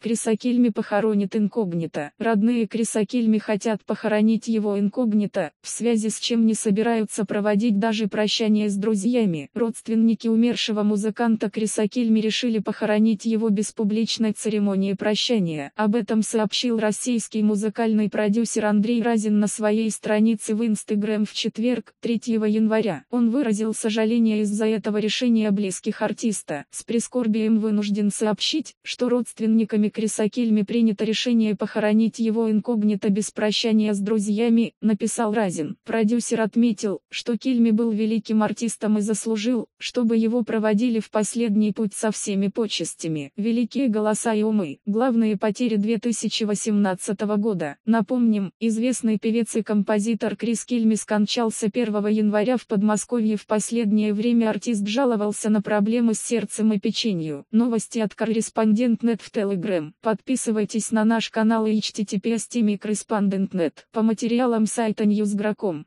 Криса Кильми похоронит инкогнито. Родные Криса Кильми хотят похоронить его инкогнито, в связи с чем не собираются проводить даже прощание с друзьями. Родственники умершего музыканта Криса Кильми решили похоронить его без публичной церемонии прощания. Об этом сообщил российский музыкальный продюсер Андрей Разин на своей странице в Instagram в четверг, 3 января. Он выразил сожаление из-за этого решения близких артиста. С прискорбием вынужден сообщить, что родственниками Криса Кильми принято решение похоронить его инкогнито без прощания с друзьями, написал Разин. Продюсер отметил, что Кильми был великим артистом и заслужил, чтобы его проводили в последний путь со всеми почестями. Великие голоса и умы. Главные потери 2018 года. Напомним, известный певец и композитор Крис Кильми скончался 1 января в Подмосковье. В последнее время артист жаловался на проблемы с сердцем и печенью. Новости от корреспондент.нет в Telegram. Подписывайтесь на наш канал и https По материалам сайта Newsgro.com.